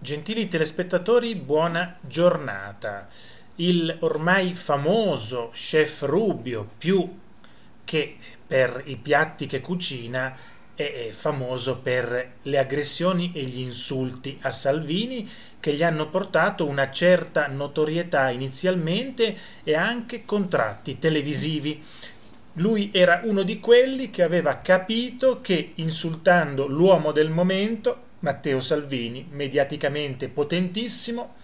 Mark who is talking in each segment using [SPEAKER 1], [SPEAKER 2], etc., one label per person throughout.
[SPEAKER 1] Gentili telespettatori, buona giornata. Il ormai famoso chef Rubio, più che per i piatti che cucina, è famoso per le aggressioni e gli insulti a Salvini che gli hanno portato una certa notorietà inizialmente e anche contratti televisivi. Lui era uno di quelli che aveva capito che insultando l'uomo del momento Matteo Salvini, mediaticamente potentissimo,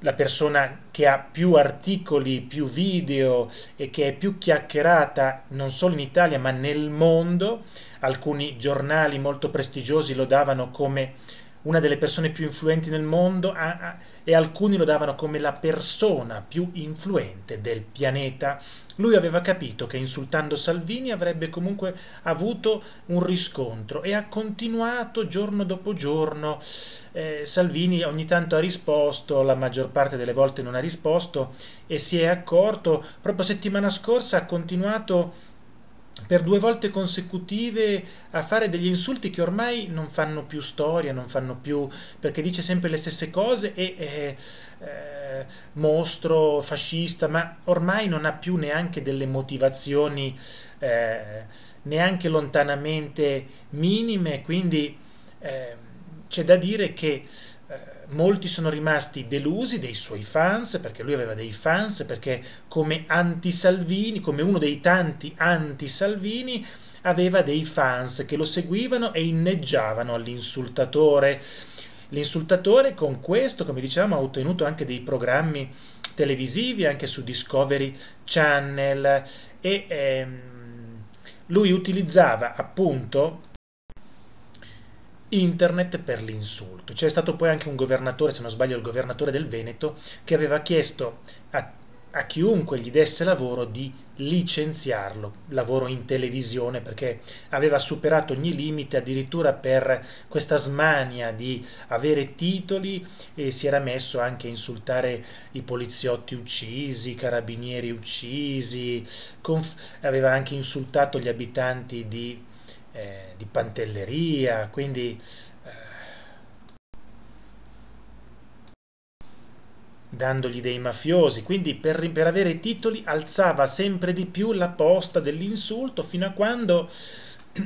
[SPEAKER 1] la persona che ha più articoli, più video e che è più chiacchierata non solo in Italia ma nel mondo. Alcuni giornali molto prestigiosi lo davano come una delle persone più influenti nel mondo e alcuni lo davano come la persona più influente del pianeta. Lui aveva capito che insultando Salvini avrebbe comunque avuto un riscontro e ha continuato giorno dopo giorno. Eh, Salvini ogni tanto ha risposto, la maggior parte delle volte non ha risposto e si è accorto, proprio settimana scorsa ha continuato per due volte consecutive a fare degli insulti che ormai non fanno più storia, non fanno più perché dice sempre le stesse cose e eh, eh, mostro, fascista, ma ormai non ha più neanche delle motivazioni eh, neanche lontanamente minime, quindi eh, c'è da dire che molti sono rimasti delusi dei suoi fans, perché lui aveva dei fans, perché come anti-Salvini, come uno dei tanti anti-Salvini, aveva dei fans che lo seguivano e inneggiavano all'insultatore. L'insultatore con questo, come dicevamo, ha ottenuto anche dei programmi televisivi anche su Discovery Channel e ehm, lui utilizzava appunto internet per l'insulto. C'è stato poi anche un governatore, se non sbaglio il governatore del Veneto, che aveva chiesto a, a chiunque gli desse lavoro di licenziarlo, lavoro in televisione, perché aveva superato ogni limite addirittura per questa smania di avere titoli e si era messo anche a insultare i poliziotti uccisi, i carabinieri uccisi, aveva anche insultato gli abitanti di eh, di pantelleria, quindi eh, dandogli dei mafiosi, quindi per, per avere titoli alzava sempre di più la posta dell'insulto fino a quando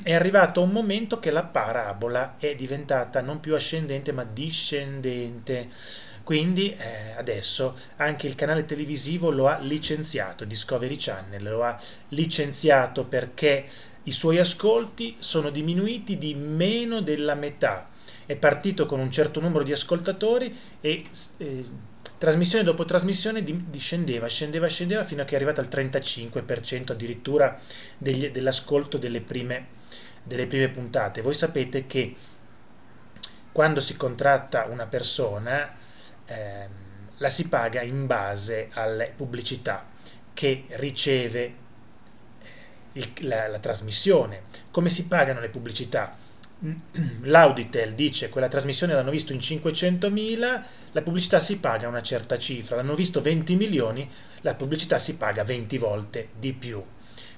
[SPEAKER 1] è arrivato un momento che la parabola è diventata non più ascendente ma discendente. Quindi eh, adesso anche il canale televisivo lo ha licenziato, Discovery Channel lo ha licenziato perché i suoi ascolti sono diminuiti di meno della metà. È partito con un certo numero di ascoltatori e eh, trasmissione dopo trasmissione discendeva, scendeva, scendeva fino a che è arrivato al 35% addirittura dell'ascolto delle prime, delle prime puntate. Voi sapete che quando si contratta una persona eh, la si paga in base alle pubblicità che riceve il, la, la trasmissione, come si pagano le pubblicità. L'Auditel dice che quella trasmissione l'hanno visto in 500.000, la pubblicità si paga una certa cifra, l'hanno visto 20 milioni, la pubblicità si paga 20 volte di più.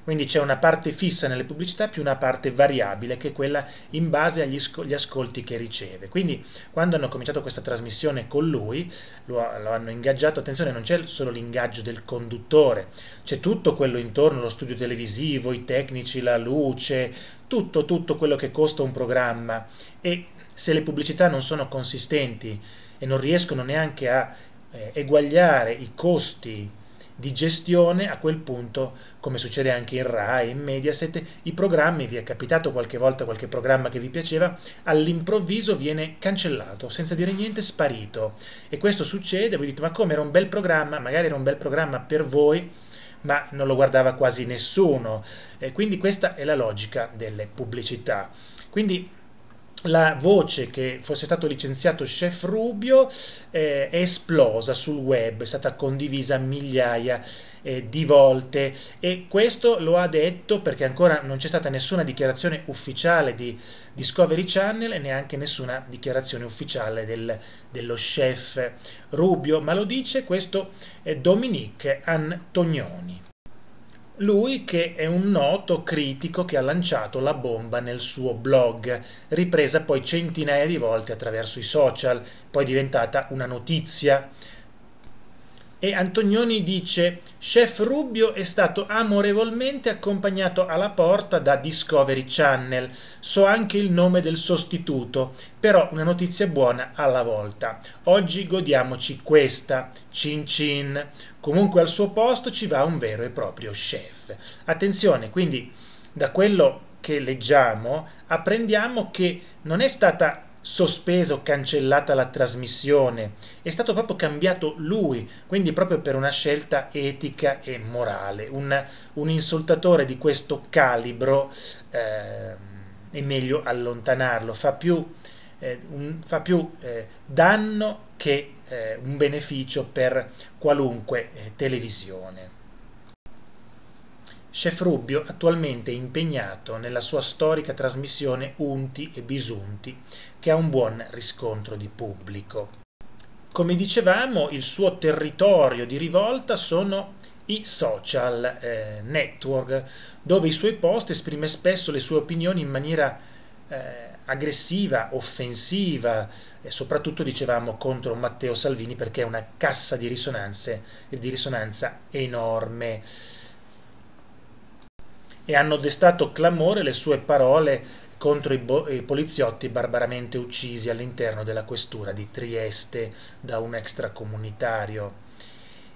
[SPEAKER 1] Quindi c'è una parte fissa nelle pubblicità più una parte variabile che è quella in base agli ascolti che riceve. Quindi quando hanno cominciato questa trasmissione con lui, lo, lo hanno ingaggiato, attenzione, non c'è solo l'ingaggio del conduttore, c'è tutto quello intorno, lo studio televisivo, i tecnici, la luce, tutto, tutto quello che costa un programma e se le pubblicità non sono consistenti e non riescono neanche a eh, eguagliare i costi di gestione, a quel punto, come succede anche in RAI, in Mediaset, i programmi, vi è capitato qualche volta qualche programma che vi piaceva, all'improvviso viene cancellato, senza dire niente, sparito. E questo succede, voi dite, ma come era un bel programma, magari era un bel programma per voi, ma non lo guardava quasi nessuno. E quindi questa è la logica delle pubblicità. Quindi la voce che fosse stato licenziato Chef Rubio eh, è esplosa sul web, è stata condivisa migliaia eh, di volte e questo lo ha detto perché ancora non c'è stata nessuna dichiarazione ufficiale di Discovery Channel e neanche nessuna dichiarazione ufficiale del, dello chef Rubio, ma lo dice questo eh, Dominique Antonioni. Lui che è un noto critico che ha lanciato la bomba nel suo blog, ripresa poi centinaia di volte attraverso i social, poi diventata una notizia e Antonioni dice Chef Rubio è stato amorevolmente accompagnato alla porta da Discovery Channel. So anche il nome del sostituto, però una notizia buona alla volta. Oggi godiamoci questa, cin cin. Comunque al suo posto ci va un vero e proprio chef. Attenzione, quindi da quello che leggiamo apprendiamo che non è stata sospesa o cancellata la trasmissione, è stato proprio cambiato lui, quindi proprio per una scelta etica e morale. Un, un insultatore di questo calibro eh, è meglio allontanarlo, fa più, eh, un, fa più eh, danno che eh, un beneficio per qualunque eh, televisione. Chef Rubbio attualmente è impegnato nella sua storica trasmissione Unti e Bisunti, che ha un buon riscontro di pubblico. Come dicevamo, il suo territorio di rivolta sono i social eh, network, dove i suoi post esprime spesso le sue opinioni in maniera eh, aggressiva, offensiva, e soprattutto dicevamo contro Matteo Salvini perché è una cassa di, di risonanza enorme e hanno destato clamore le sue parole contro i, bo- i, poliziotti barbaramente uccisi all'interno della questura di Trieste da un extracomunitario.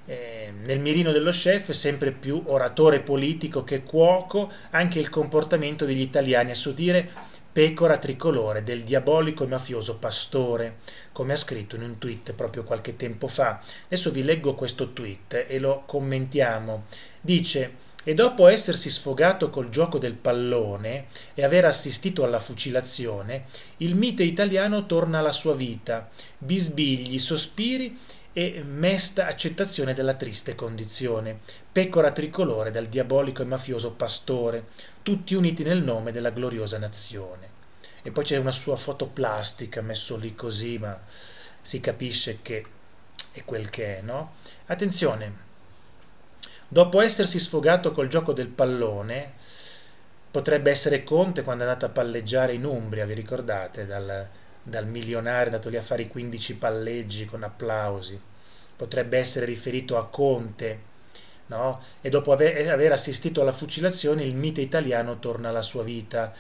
[SPEAKER 1] Eh, nel mirino dello chef, sempre più oratore politico che cuoco, anche il comportamento degli italiani, a suo dire pecora tricolore del diabolico e mafioso pastore, come ha scritto in un tweet proprio qualche tempo fa. Adesso vi leggo questo tweet e lo commentiamo. Dice e dopo essersi sfogato col gioco del pallone e aver assistito alla fucilazione, il mite italiano torna alla sua vita, bisbigli, sospiri e mesta accettazione della triste condizione, pecora tricolore dal diabolico e mafioso pastore, tutti uniti nel nome della gloriosa nazione. E poi c'è una sua foto plastica messo lì così, ma si capisce che è quel che è, no? Attenzione, Dopo essersi sfogato col gioco del pallone, potrebbe essere Conte quando è andato a palleggiare in Umbria, vi ricordate, dal, dal milionario, è andato lì a fare i 15 palleggi con applausi. Potrebbe essere riferito a Conte, no? E dopo aver, assistito alla fucilazione, il mite italiano torna alla sua vita.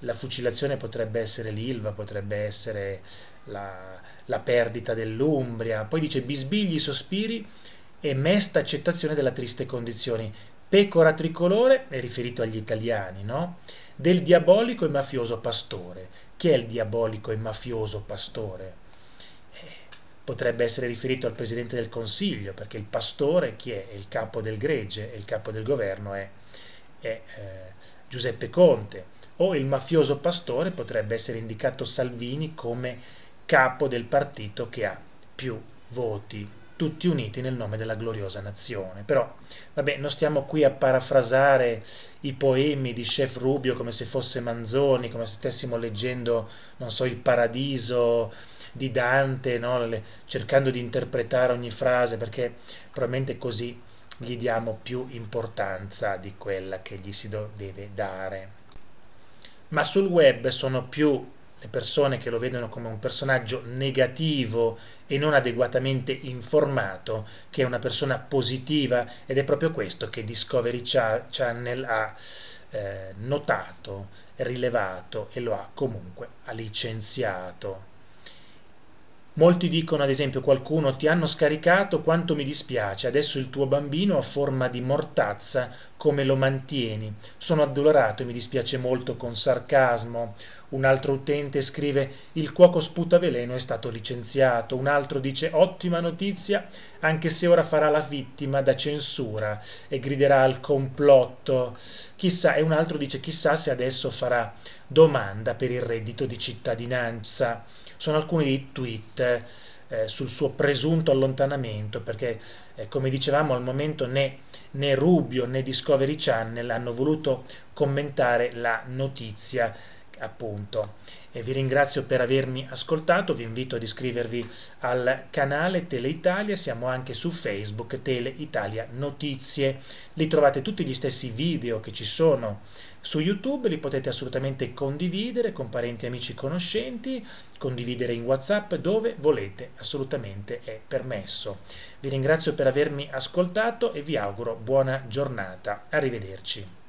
[SPEAKER 1] La fucilazione potrebbe essere l'Ilva, potrebbe essere la, la perdita dell'Umbria. Poi dice bisbigli, sospiri e mesta accettazione della triste condizione. Pecora tricolore è riferito agli italiani, no? Del diabolico e mafioso pastore. Chi è il diabolico e mafioso pastore? Eh, potrebbe essere riferito al Presidente del Consiglio, perché il pastore, chi è? È il capo del gregge e il capo del governo è, è eh, Giuseppe Conte. O il mafioso pastore potrebbe essere indicato Salvini come capo del partito che ha più voti tutti uniti nel nome della gloriosa nazione. Però, vabbè, non stiamo qui a parafrasare i poemi di Chef Rubio come se fosse Manzoni, come se stessimo leggendo, non so, il paradiso di Dante, no? Le, cercando di interpretare ogni frase, perché probabilmente così gli diamo più importanza di quella che gli si deve dare. Ma sul web sono più le persone che lo vedono come un personaggio negativo e non adeguatamente informato, che è una persona positiva ed è proprio questo che Discovery Channel ha eh, notato, rilevato e lo ha comunque licenziato. Molti dicono, ad esempio, qualcuno ti hanno scaricato, quanto mi dispiace, adesso il tuo bambino ha forma di mortazza, come lo mantieni? Sono addolorato e mi dispiace molto con sarcasmo. Un altro utente scrive il cuoco sputa veleno è stato licenziato. Un altro dice ottima notizia, anche se ora farà la vittima da censura e griderà al complotto. Chissà, e un altro dice chissà se adesso farà domanda per il reddito di cittadinanza sono alcuni dei tweet eh, sul suo presunto allontanamento, perché eh, come dicevamo al momento né, né Rubio né Discovery Channel hanno voluto commentare la notizia appunto e vi ringrazio per avermi ascoltato, vi invito ad iscrivervi al canale Tele Italia, siamo anche su Facebook Tele Italia Notizie, lì trovate tutti gli stessi video che ci sono su YouTube, li potete assolutamente condividere con parenti, amici, conoscenti, condividere in WhatsApp dove volete, assolutamente è permesso. Vi ringrazio per avermi ascoltato e vi auguro buona giornata. Arrivederci.